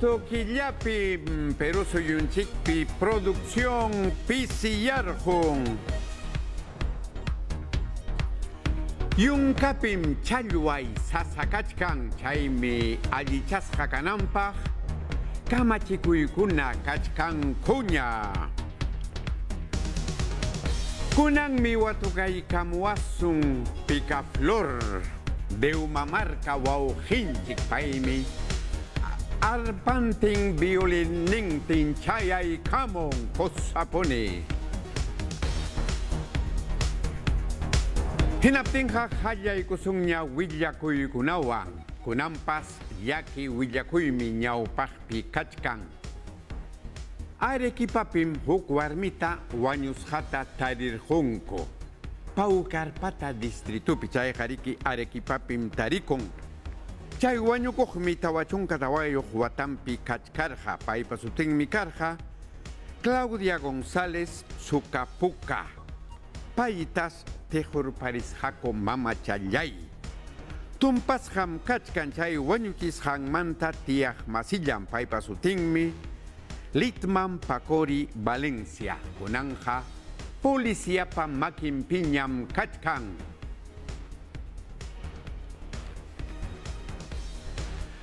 Agosto killapi mm, Perú suyunchikpi producción pisiyarjun. Yunkapim challuay sasakachkan chaymi allichasqa kananpaq kamachikuykuna kachkan kuña. Kunanmi watukaykamuwasun picaflor de umamarca wawqinchik paymi arpanting biolining tinchayay kamong kusapuni. Hinapting kakayay kusong niya wilyakuy kunawang, kunampas yaki wilyakuy minyaw pakpikachkang. Arekipapim huk warmita wanyus hata tarir tarirhunko. Paukarpata distrito pichay hariki arekipapim tarikong Chay wañukuqmi tawachunka tawayuq watampi kachkarqa paypa sutinmi karqa Claudia González Sucapuca. Paytas tejurparisqaku mama challay. Tumpasqam kachkan chay wañuchisqanmanta tiyaq masillan paypa sutinmi Litman Pacori Valencia, kunanja Policiapa Maquimpiñam Kachkan.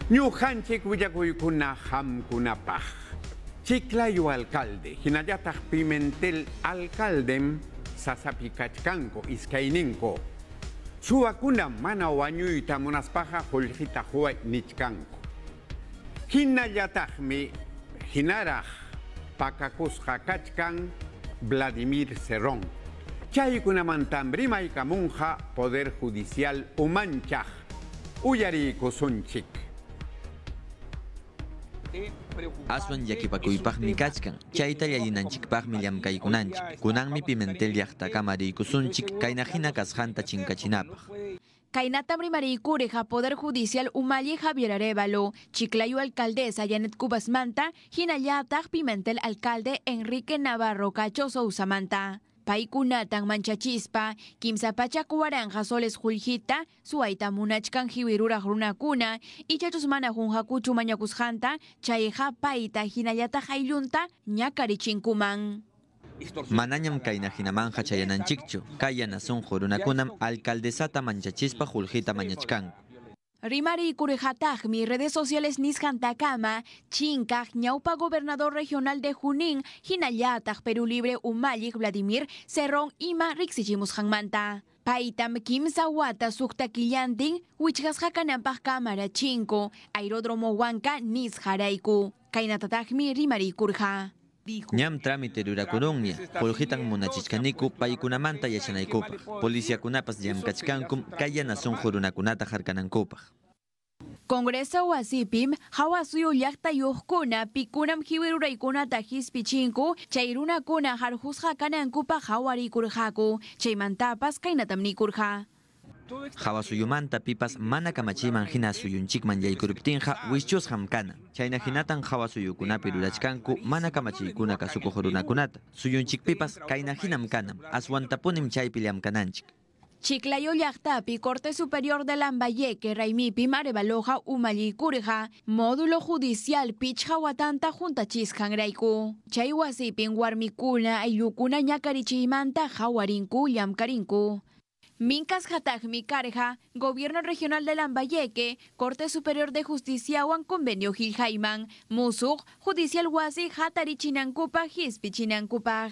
Ñujanchik willakuykuna hamkunapaj. Chiclayo alcalde, hinallataq Pimentel alcaldem sasapi kachkanko iskayninko. Suwakuna mana wañuyta munaspaja Jorgita Huay nichkanko. Hinallataqmi hinaraj pakakusqa kachkan Vladimir Cerrón. Chaykunamantam rimaykamunqa Poder Judicial umanchaj uyariykusunchik. Aswan llakipakuypaqmi kachkan, chayta llallinanchikpaqmi llamkaykunanchik. Kunanmi Pimentel llaqtakama riykusunchik, kaynahina kasqanta chinkachinapaq. Kainatam Rimaricure, Poder Judicial Umali Javier Arevalo, Chiclayo Alcaldesa Janet Cubas Manta, Hinayatag Pimentel Alcalde Enrique Navarro Cacho Sousamanta. Paikunatan Manchachispa, Kimsapacha Kuaranja Soles Juljita, Suaita Munachkan Jivirura Runakuna, Ichachus Manajunjakuchu Mañakushanta, Chayeja Paita Hinayata Jailunta, Ñakarichinkuman. Manañam kaynahinamanqa chayananchikchu, kayanasun runakunam alcaldesata manchachispa Juljita mañachkan. Rimari Kurejatajmi, redes sociales Nisjantakama, Chinkaj, Ñaupa Gobernador Regional de Junín, Hinayatag, Perú Libre, Umayik, Vladimir, Cerrón, Ima, Rixichimus Hangmanta. Paitam Kim Sawata Sukta Killantin, Wichgas Hakanampaj Cámara Chinko, Aeródromo Huanca, Nisjaraiku. Kainatatagmi, Rimari Kurja. Ñam trámite rurakurunña, Juljitan munachichkaniku paykunamanta yachanaykupaq. Policiakunapas llamkachkankum kayanasun runakunata harkanankupaq. Congreso wasipim, hawasuyo llaqta yuqkuna, pikunam hiwiruraykunata hispichinku, chay runakuna harjusqa kanankupa hawarikurqaku, chaymantapas kaynatam nikurqa. Suyumanta pipas mana kamachiman hina suyunchikman yaykuruptinqa wischusqam kana. Chayna hinatan hawa suyukunapi rurachkanku mana kamachiykuna kasukuq runakunata. Suyunchikpipas kayna hinam kanam, aswantapunim. Chiclayo llaqtapi Corte Superior de Lambayeque Raimipi Marebaloja Umallikurja Módulo Judicial Pichja Watanta Juntachiskan Raiku Chay wasipin warmikuna aylukuna ñakarichiymanta hawarinku llamkarinku Mincas Hatajmi Carja, Gobierno Regional de Lambayeque, Corte Superior de Justicia Juan Convenio Gil Jaiman, Musuk, Judicial Wasi Hatari Chinankupa, Hispi Chinankupa.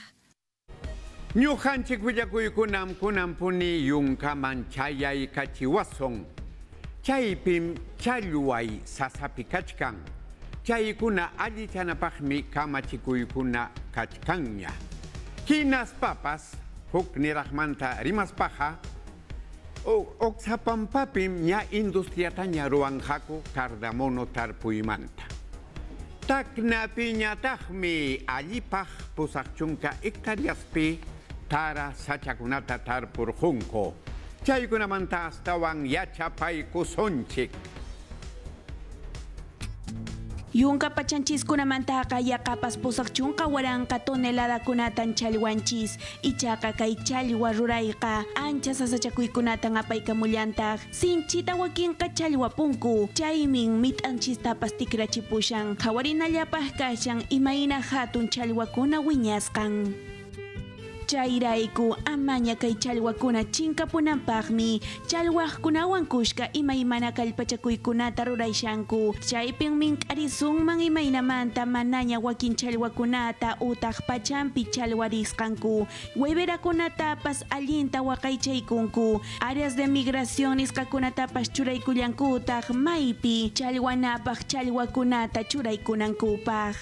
Ñujanchik willakuykunam kunampuni yunkaman chayay kachiwason. Chaypim challway sasapi kachkan. Chaykuna allichanapaqmi kamachikuykuna kachkanña. Hinas papas, huk niraqmanta rimaspaqa, Oxapampapim ña industriata ñaruanjaku cardamono tarpuymanta. Taknapi ñatajmi allipaj pusakchunka hectáreaspi tara sachakunata tarpurjunko. Chaykunamanta astawan yachapaykusonchik. Yunka pachanchiskunamantaqa yaqapas pusak chunka waranqa toneladakunatan challwanchis ichaqa kay challwa rurayqa ancha sasachakuykunatan apaykamullantaq sinchita wakinqa challwa punku chaymin mit'anchistapas tikrachipushan qhawarinallapaq kashan imayna hatun challwakuna wiñasqan chayrayku amaña kay challwakuna chinkapunanpaqmi challwaqkunawan kushka imaymana kallpachakuykunata rurayshanku. Chaypin mink'arisunman imaynamanta manaña wakin challwakunata utaq pachanpi challwarisqanku weberakunatapas allinta waqaychaykunku áreas de migración nisqakunatapas churaykullankutaq maypi challwanapaq challwakunata churaykunankupaq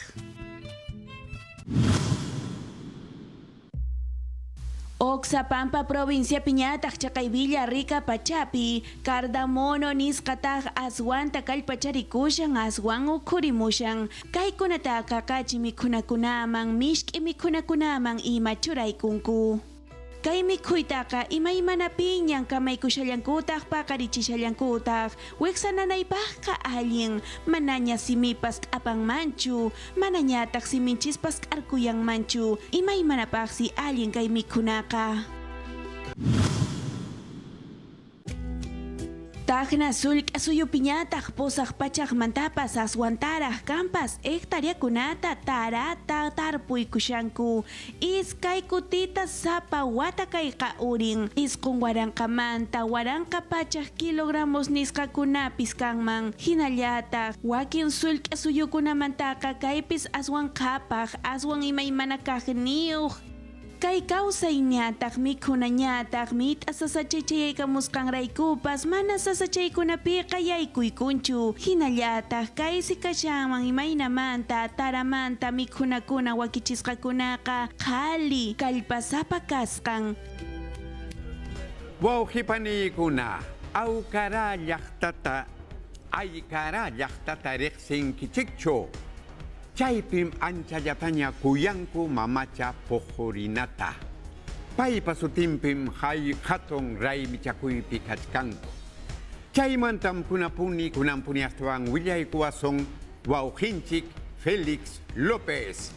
Oxapampa provincia piñataq chaqay Villa Rica pachapi cardamono nisqataq aswanta kallpacharikushan aswan ukhurimushan kaykunata kaqachi mikhunakunaman mishk'i mikhunakunaman ima churaykunku Kay mikhuytaka imaymanapin yang kamayku shallankutaq paqarichi shallankutaq wiksananaypaq ka allin manaña simipas apanmanchu manañataq siminchispas k'arkuyanmanchu imaymanapaqsi allin kay mikhunaqa Taqna sulk'a suyupiñataq pusaq pachaqmantapas aswantaraq kampas hectariakunata tarata tarpuykushanku iskay kutita sapa wata kayqa urin isqun waranqamanta waranqa pachaq kilogramos nisqakunapis kanman hinallataq wakin sulk'a suyukunamantaqa kaypis aswanqapaq aswan imaymana kaqniyuq kay kawsayñataq mikhunañataq mit'asasachaychayaykamusqanraykupas mana sasachaykunapiqa yaykuykunchu hinallataq kay sikashanman imaynamanta taramanta mikhunakuna wakichisqakunaqa qhali kallpasapa kasqan wawqipaniyykuna awkara llaqtata aykara llaqtata riqsinkichikchu chaypim anchallataña kuyanku mamacha pojorinata. Paypa sutinpim hay hatun raymi chakuypi kachkanku. Chaymantam kunapuni kunampuni astawan willaykuwason wawjinchik Félix López.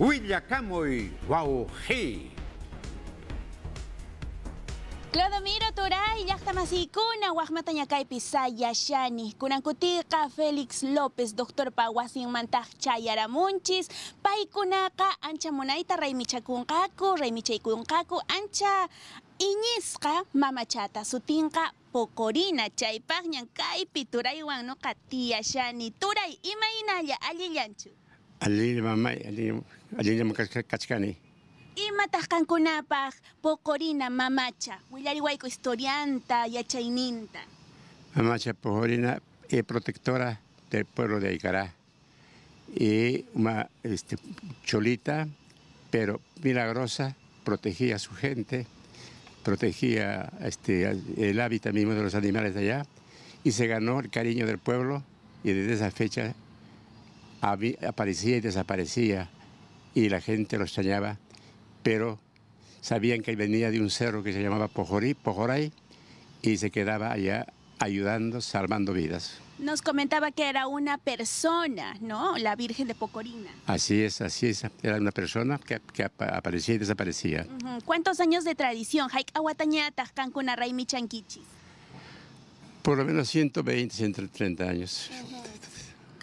Willakamuy wawqi Clodomiro Turay, llaqtamasikuna waqmataña kaypi sayashani. Kunankutiqa Félix López, doctor pawasinmantaq chayaramunchis. Paykunaqa ancha munayta raymichakunqaku, raymichaykunqaku ancha iñisqa mamachata sutinqa pocorina chaypaqñan kaypi turaywan nuqa tiyashani. Turay, imaynalla allillanchu? Allí mamay, allí, allí kachkani. Imataq kankunapaq pocorina mamacha, willariwayku historianta, yachayninta. Mamacha Pojorina es protectora del pueblo de Aicará. Y una este, cholita, pero milagrosa, protegía a su gente, protegía este, el hábitat mismo de los animales allá y se ganó el cariño del pueblo y desde esa fecha aparecía y desaparecía y la gente lo extrañaba pero sabían que venía de un cerro que se llamaba Pojorí, Pojoray, y se quedaba allá ayudando, salvando vidas. Nos comentaba que era una persona, ¿no? La Virgen de Pocorina. Así es, así es. Era una persona que, que aparecía y desaparecía. Uh -huh. ¿Cuántos años de tradición? Haik Aguatañata, Cancuna Raimi Chanquichis. Por lo menos 120, 130 años. Uh -huh.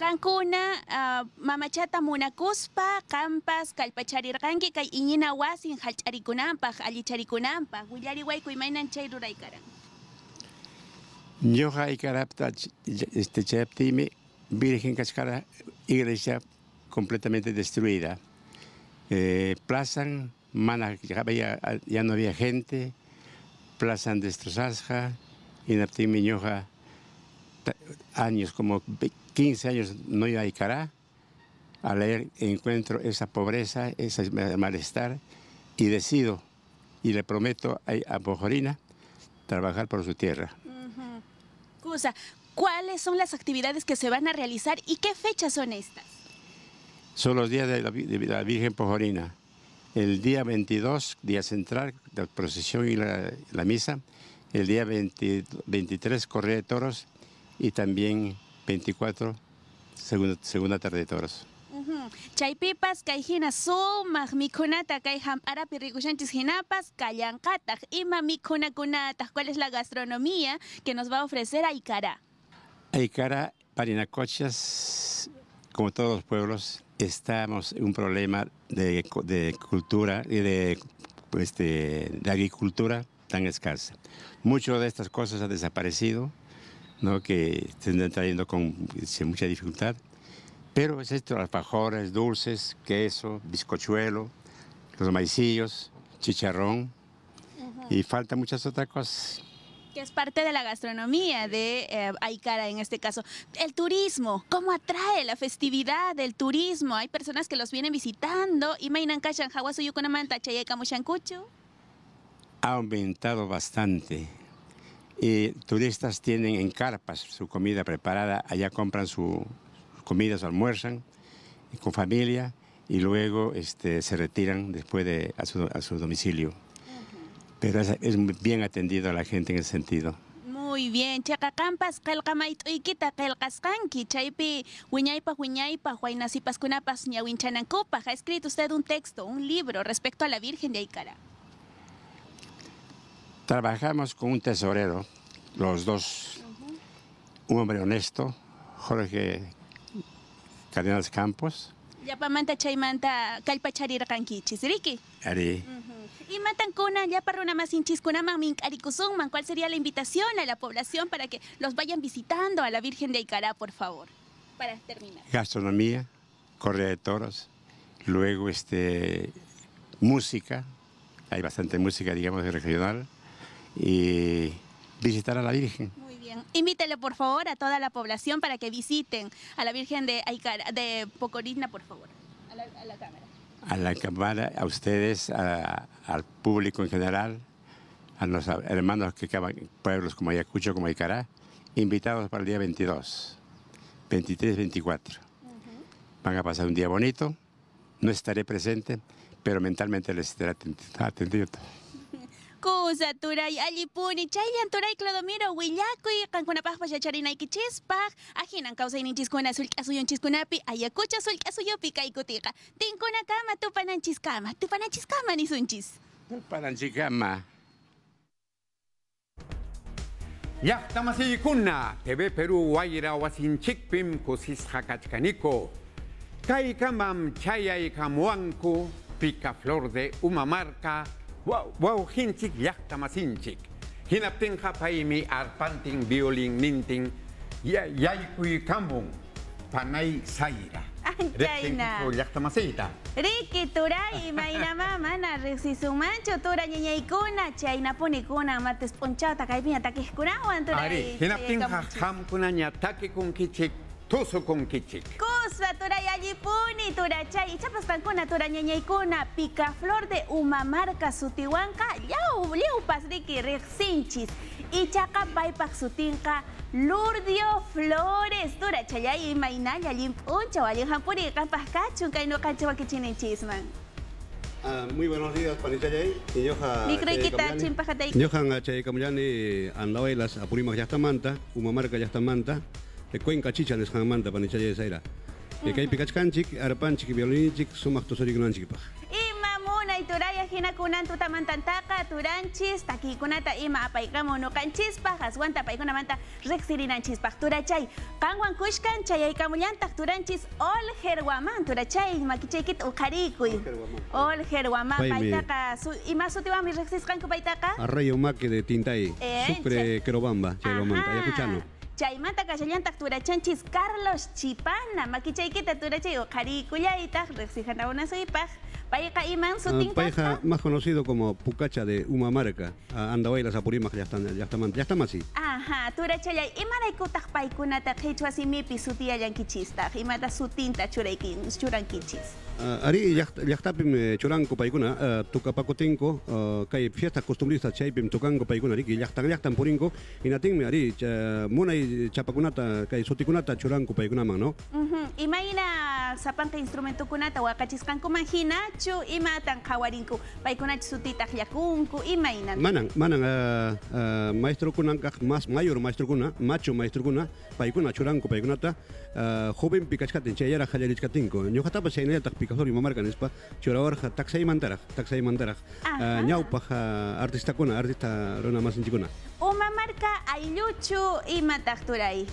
Cancuna, uh, mamachata munakuspa, campas, kalpacharirqanki kay iñina wasin hallch'arikunanpaq, allicharikunanpaq, willariwayku imaynan chay ruraykaran. Ñuqa aykarapta este, chayaptimi Virgen Cascara, iglesia completamente destruida. Eh, plazan, mana, ya, ya no había gente, plazan años, como 15 años no iba a Icará, a leer encuentro esa pobreza, ese malestar, y decido, y le prometo a, Bojorina, trabajar por su tierra. Uh -huh. Cusa, ¿cuáles son las actividades que se van a realizar y qué fechas son estas? Son los días de la, de la Virgen Pojorina. El día 22, día central, la procesión y la, la misa. El día 20, 23, correa de toros. Y también 24, segunda, segunda tarde de toros. Chaypipas kay hina sumaq mikhunata kay hamp'arapi rikushanchis hinapas ima mikhunakunataq cuál es la gastronomía que nos va a ofrecer Aykara. Aycara, Parinacochas, como todos los pueblos, estamos en un problema de, cu- de cultura y de, pues, de, de agricultura tan escasa. Muchas de estas cosas han desaparecido, ¿no? que se están trayendo con sin mucha dificultad. Pero es esto, alfajores, dulces, queso, bizcochuelo, los maicillos, chicharrón, y falta muchas otras cosas. que es parte de la gastronomía de eh, en este caso. El turismo, ¿cómo atrae la festividad del turismo? Hay personas que los vienen visitando. y ha aumentado bastante. Y turistas tienen en carpas su comida preparada, allá compran su comida, se almuerzan con familia y luego este, se retiran después de, a, su, a su domicilio. Pero es, es muy bien atendido a la gente en ese sentido. Muy bien, chaqaqampas qillqamayt'uykita qillqasqanki chaypi wiñaypaq wiñaypaq waynasipaskunapas ñawinchanankupaq. Ha escrito usted un texto, un libro respecto a la Virgen de Aykara. Trabajamos con un tesorero, los dos, un hombre honesto, Jorge Cardenales Campos, Yapamanta chaymanta kallpacharirqankichis, riki. Ari. Y matankuna, ya para una más mink'arikusunman, ¿cuál sería la invitación a la población para que los vayan visitando a la Virgen de Aykara, por favor? Para terminar. gastronomía, correa de toros, luego este, música, hay bastante música, digamos, regional, y visitar a la Virgen. Muy bien. Invítele, por favor, a toda la población para que visiten a la Virgen de Aykara, de Pocorina, por favor. A la, a la cámara. A la cámara, a ustedes, a- al público en general, a los hermanos que acaban pueblos como Ayacucho, como Icará, invitados para el día 22, 23, 24. Van a pasar un día bonito, no estaré presente, pero mentalmente les estaré atendido. Kusa turay allipuni chayllañ turay Clodomiro willakuy qankunapaqpas yacharinaykichispaq ajinan kawsayninchiskuna sullk'asuyunchiskunapi ayakucha sullk'asuyupi kaykutiqa tinkunakama tupananchiskama tupananchiskama nisunchis Paranchicama. Llaqtamasiykuna TV Perú Wayra wasinchikpim kusisqakachkaniko. Kaykamam chayaykamuanku pica flor de umamarca wa- wawqinchik llaqtamasinchik. Hinaptinqa paymi arpantin violin nintin ya- yaykuykamun panay sayra. Anchayna. Llaqtamasiyta. Riki turay imaynama mana riqsisumanchu tura ñañaykuna chaynapunikuna matis p'unchawta kaypiña takijkunawan turay Ari, hinaptinqa chayaykamuchis. qamkunaña takikunkichik, tusukunkichik. Kusa turay allipuni turachay ichapas kankuna turañañaykuna picaflor de umamarca sutiwanqa llaw llawpas riki riqsinchis ichaqa paypaq sutinqa Lurdio Flores turachayay allin hampuri qanpaq kachun kay nuqanchik wakichininchisman Ah, muy buenos días, Panichay. Y chimpajatay Johan Chay Camuyani, Andauelas, Apurimas Yastamanta, Umamarca Yastamanta, de Cuenca Chicha, Neshamanta, Panichay Zaira. De Kai Pikachkanchik, Arpanchik, Violinchik, Sumak Tosorikunanchik. Ima munay turaya hinakunan tutamantantaqa turanchis takikunata ima apaykamu nuqanchispaq aswanta paykunamanta riqsirinanchispaq turachay. Qanwan kushkan chayaykamullantaq turanchis olherwaman turachay makichaykita uqarikuy olherwaman Paymi- paytaqa ima sutiwanmi riqsisqanku paytaqa Arrayo Maque de Tintay, Sucre Querobamba, Chayromanta, Ayacuchano. Chaymanta kashallantaj turachanchis Carlos Chipana makichaykita turachay uqarikuyaytaj riqsijanawunasuypaq payqa iman sutin Pareja más conocido como Pucacha de Umamarca, Andauelas, Apurimas Yastamanta. Yastamasi. Aha, turachayay, imaraykutaq paykunata qhichwa simipi sutiyallankichistaj, imata sutinta churayki churankichis. Ah, ari llaqtapim churanku paykuna ah, tukapakutinko ah, kay fiesta costumbrista chaypim tukanku paykuna riki llaqtan llaqtan purinko. Hinatinmi ari cha- munay chapakunata kay sutikunata churanku paykunaman no Ujú, Imayna sapanka instrumentukunata waqachisqankuman hina paykunachu imatan qhawarinku paykunachu sutitaq yakunku imaynan Manan, manan uh, uh, maestro kuna kaq mas mayor maestro kuna, macho maestro kuna, paikuna churanku paikunata, uh, joven pikachkatin chayara hallarichkatinko. Ñuqatapas chaynallataq pikaflor imamarqa nispa, churawarqa taksay mantaraq, taksay mantaraq. Ajá. Uh, ñawpaq uh, artista kuna, artista runa masinchikuna. uma marca aylluchu imataq turay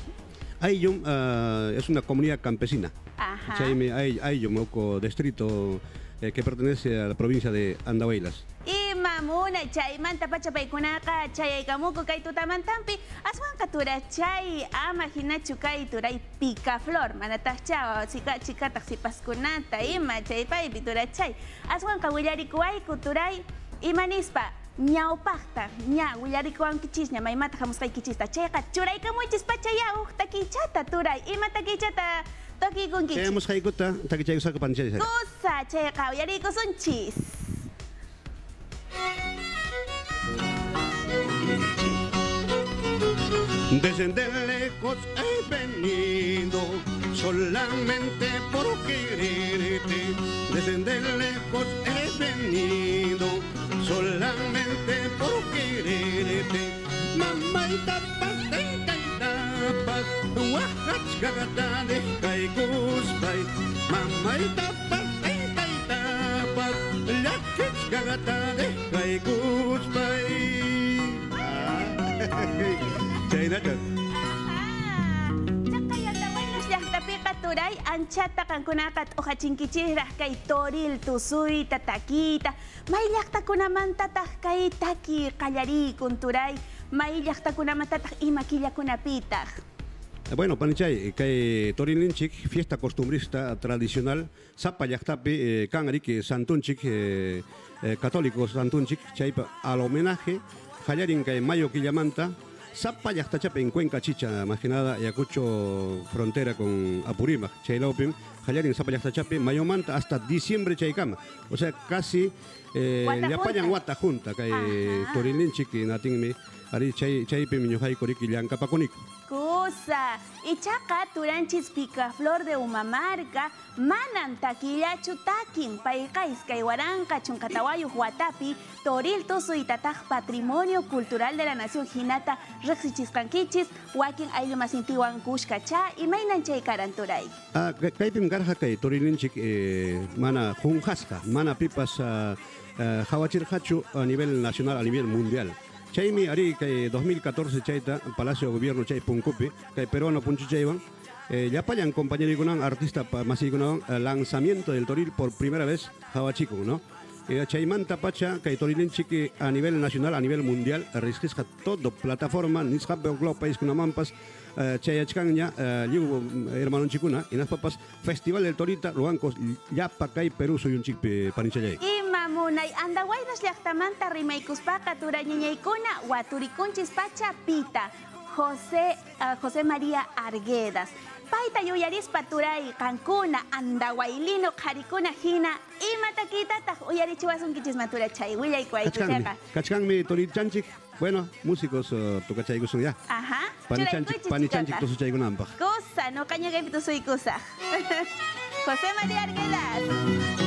Ayllum uh, es una comunidad campesina. Ajá. Chaymi Ay- Ayllum, distrito eh, que pertenece a la provincia de Andahuaylas. Ima muna chaymanta pacha paykunaqa chayaykamuku kay tutamantampi aswanqa turachay ama hinachu kay turay picaflor manataqcha chika chikataq sipaskunata ima chaypaypi turachay aswanqa willarikuwayku turay imanispa ñawpaqta ña willarikuwankichisña maymata hamusqaykichista chayqa churaykamunchis pacha yawq takichata turay ima takichata tokikunkichis Chayamos haikuta, takichaysaka panchay. Kusa chayqa willarikusunchis Desde lejos he venido solamente por quererte. Desde lejos he venido solamente por quererte. Mamá y tapas, y tapas, guajachgata de caicuspai. Mamá y tapas, y tapas, la gata de caicuspai. Chaynacha. Chaqayatawaynus llaqtapiqa turay anchata kankunaqa t'uhachinkichiraq kay toril tusuyta takita may llaqtakunamantataq kay taki qallarikun turay may llaqtakunamantataq ima killakunapitaq Bueno, panichay, kay Torilinchik, fiesta costumbrista tradicional, Sapa llaqtapi, eh, kan ariki Santunchik, eh, eh, católico Santunchik, chaypa al homenaje, hallarin kay Mayo Quillamanta, Sapa llaqtachapi en Cuenca Chicha, más que nada, Ayacucho, frontera con Apurímac, Chaylaupim, hallarin Sapa llaqtachapi, Mayomanta hasta diciembre chaykama, o sea, casi eh, junta. wata junta, kay Ajá. Torilinchik, natinmi, ari chay, chaypi miñuhay koriki llankapakuniku. Kusa, ichaqa turanchis picaflor de Umamarca, manan taquillachu takin, payqa iskay waranqa chunkatawayuq watapi, toril tusuytataq patrimonio cultural de la nación hinata riqsichisqankichis, wakin ayllumasintiwan kushkacha, imaynan chay karan turay. Ah, kay- kaypim garja kay Torilinchik eh, mana junjasca, mana pipas uh, uh, hawachirhachu a nivel nacional, a nivel mundial. Chaymi ari kay 2014 chayta Palacio de Gobierno chay punkupi, kay peruano punchu chaywan, eh, llapayan compañerikunan artista pa masikunan eh, lanzamiento del Toril por primera vez hawachikun, ¿no? Eh, Chaymanta Pacha, kay Torilinchik a nivel nacional, a nivel mundial, risquisca todo plataforma, nishape globo país kunamampas, eh, chayachkanya, eh, liu hermano chikuna, y nas papas, Festival del Torita, Luancos, Yapa Kay Perú, soy un chipe panichalay. Ima munay andawaynas llaqtamanta rimaykuspaqa turañañaykuna waturikunchis pacha pita José, ah, José María Arguedas. Paita yuyarispa turay kankuna andawaylino qharikuna hina ima takitataq uyarichiwasunkichis chay willayku Kachkanmi, aychuchaqa. Kachkanmi Torichanchik, bueno, músicos, uh, tukachaykusun ya. Ajá. Panichanchik, panichanchik, chikata. tosuchaykunampaj. Kusa, no kañagaypi tusuykusaq. José María Arguedas.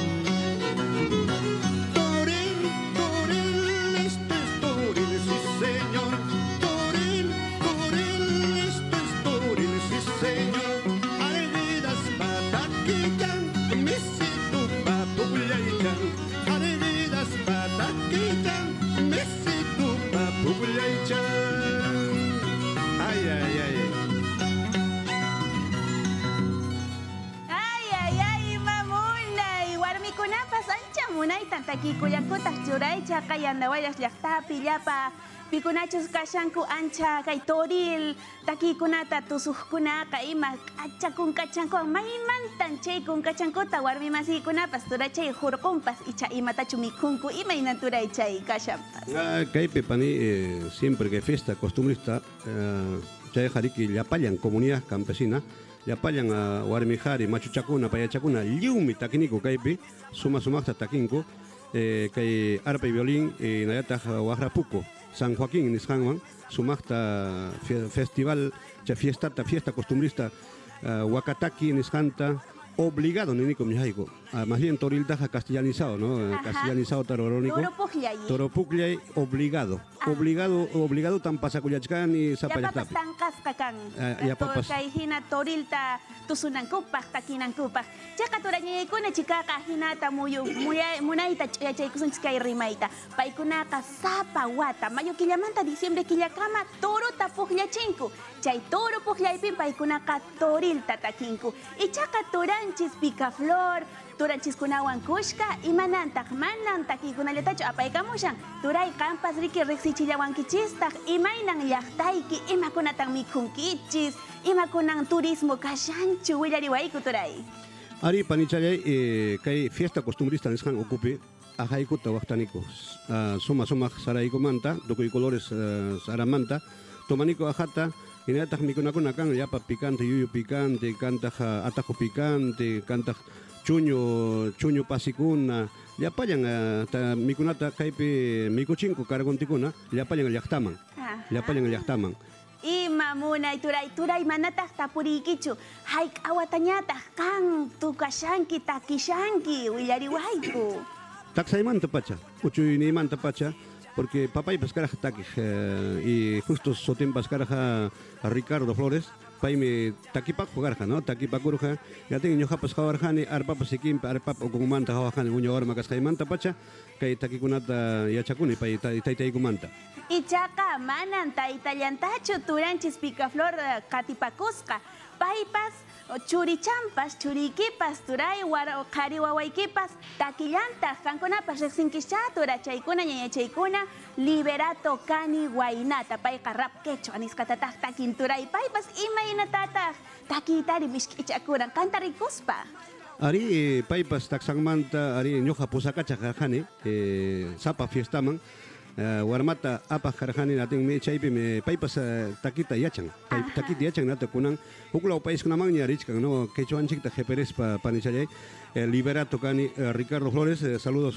Munaytan takikuyakutaq churaycha kay andawayas llaqtapi llapa pikunachus kashanku ancha kay toril takikunata tusuqkunaqa ima q'acha kunkachankuwan maymantan chay kunkachankuta warmi masiykunapas turachay hurqunpas icha imatachu mikhunku imaynan turay chay kashanpas. Ah, Kaypi pani eh, siempre que fiesta costumbrista eh, chay hariki llapayan comunidad campesina llapayan a warmijari machuchakuna payachakuna liumi takiniku kaypi suma sumakta takinku eh, arpa y violín eh, nayataj Huajrapuco San Joaquín nisqanwan sumakta fe- festival cha fiestata fiesta costumbrista uh, Wakataki nisqanta obligado ni como jaico. Ah, más bien toriltaja castellanizado, ¿no? Ajá. Castellanizado tarorónico. Toro pugliay. Toropuclay obligado. Obligado, obligado tan pasacuyachkan y Ya papas tangkas kakan. Ah, ya papas. Kay hina torilta tusunankupaj, takinankupaj. Chaka turañaykuna chikaqa hinata muyu munayta chayaykusunchis kay rimayta. Paykunaqa sapa wata, mayo killamanta diciembre killakama torota pukllachinku. Chay toro pukllaypin paykunaqa torilta takinku. Ichaqa turanchis picaflor, turanchiskunawan kushka imanantaq manan takikunallatachu apaykamushan turay qampas riki riqsichillawankichistaq imaynan llaqtayki imakunatan mikhunkichis imakunan turismo kashanchu willariwayku turay Ari panichalay eh, kay fiesta costumbrista nisqan ocupe ajaikuta waqtaniku. Ah, suma suma sarayku manta, tukuy colores ah, saramanta, tomanico ajata, inataq mikunakuna kan yapa picante, yuyu picante, kantaq ah, atajo picante, kantaq chuño, chuño pasikuna, llapayan ah, ta mikunata kaypi mikuchinku karaguntikuna, llapayan llaqtaman, llapayan llaqtaman. ima munay turay turay manataq tapuriykichu hayk'awatañataq kan tukashanki takishanki willariwayku. Taxaymanta pacha, uchuynimanta pacha, porque papay pascaraja taquij eh, y justo soten pascaraja a Ricardo Flores, paime taquipac jugarja, ¿no? Taquipacuruja, ya tengo yo japas jawarjani, arpapa siquimpa, arpapa okumanta jawarjani, uño arma cascaimanta pacha, kay taquikunata yachakuni, pay taitaikumanta. Ichaqa manan taytallantachu turanchis picaflor eh, katipakusqa paypas o churichampas, churikipas, churi kipas, turai waro kari wawai kipas, takillanta, kankuna chaikuna, nyanya chaikuna, liberato kani wainata, pay karap kecho, anis katatak, takin turai pay pas ima inatatak, takitari miskichakura, kantari kuspa. Ari, paipas, taksangmanta ari, nyoha posakacha kakane, eh, sapa fiestaman, warmata apa jarjani natin me chaypi me paypas eh, taquita yachan, Tay- taquita yachan nata kunan, kunaman ni arichkan, no, quechuan chikta jeperes pa panichalay, eh, liberato cani eh, Ricardo Flores, eh, saludos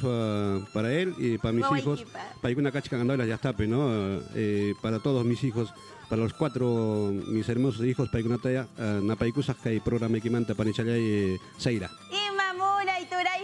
para él y para mis hijos, paikuna kachkan andola ya tape, no, eh, para todos mis hijos, para los cuatro mis hermosos hijos paikunataya, uh, napaikusaj kay programa ikimanta panichalay eh,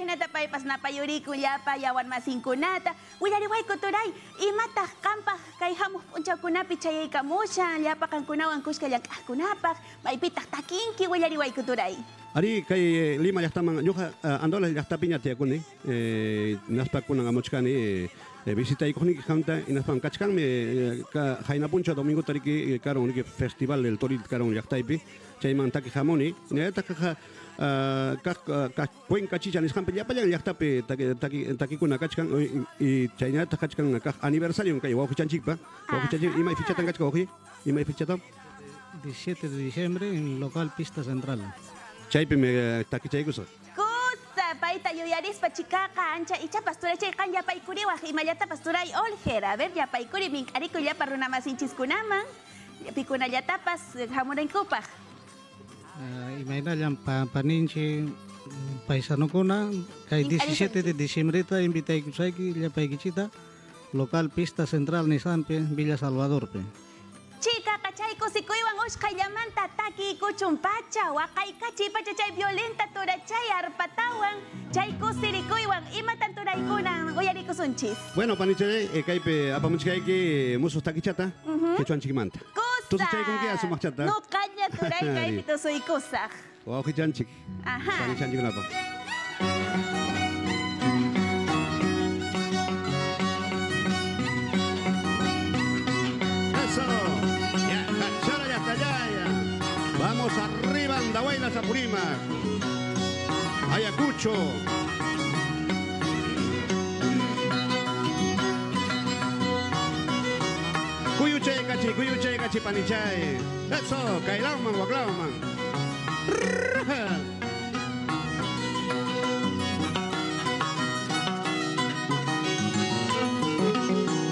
Hinata paypas napayuriku llapa yawan masinkunata willariwayku turay imataq qampaq kay hamuq p'unchawkunapi chayaykamushan llapa kankunawan kushka llank'aqkunapaq maypitaq takinki willariwayku turay Ari kay eh, Lima llaqtaman ñuqa uh, andola llaqtapiña tiyakuni eh, naspa kunan amuchkani eh, eh, visitaykujni hamta inaspan kachkanmi eh, ka haynapuncha domingo tariki eh, karon festival del toril karon llaqtaypi chayman taki hamuni Uh, kak kak cuenca chicha nisqanpi llapallañ llaqtapi taki taki takikuna kachkan y- chaynata kachkan aniversario kay wawqichanchikpa wawqichanchik imay fichatan kachka wawqi imay fichatan 17 de diciembre en local Pista Central. takichaykusa yuyarispa chikaqa ancha turay oljer. A ver llapaykuri mink'ariku llapa runamasinchikunaman pikunallatapas hamuraykupaq Uh, imaynallan pa, paninchi mm, paisanukuna kay In- 17 de diciembre ta invitaykusayki llapaykichita local Pista Central Nisampe Villa Salvador pe. Chica, cachay, kusikuiwan ushkayllamanta taki kuchumpacha, waqaykachi pacha chay violenta turachay arpatawan, chay kusirikuywan imatan turaykunan uyarikusunchis. Bueno, panichay, eh, kaype apamuchkayki musos takichata, quechuan chikmanta. Chay con qué asumachata? No kanya turay Ari. kay pito soy kusaq. Wawqichanchik. Ajá. Panichanchik napa. Eso. Ya, cachara ya está allá, ya. Vamos arriba, Andahuaylas Apurímac. Ayacucho. Cuyuchay, cachi, panichay. Eso, cailauman, guaclauman.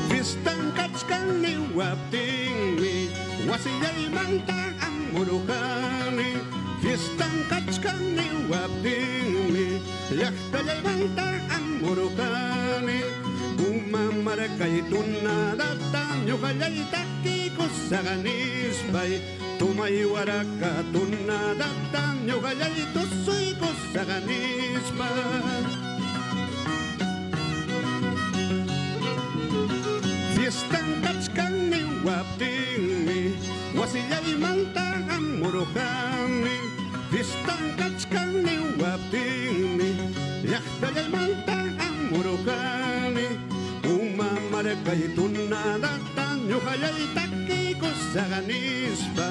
Fistan kachkan ni wapting mi Wasiyay manta ang muruhani Fistan kachkan ni wapting mi Yahtayay manta ang muruhani Umamarkay tunadatan Yukayay taki ko sa ganispay Tumay waraka tunadata ñuqallaytu suykusaqanispa Fiestan kachkanni waptinmi wasillaymanta amurujani Fiestan kachkanni waptinmi llaqtallaymanta amurujani Uma markaytunadata ñuqallaytakikusaqanispa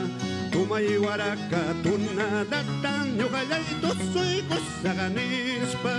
Tumay waraka tunadata ñuqallaytu suykusaqanispa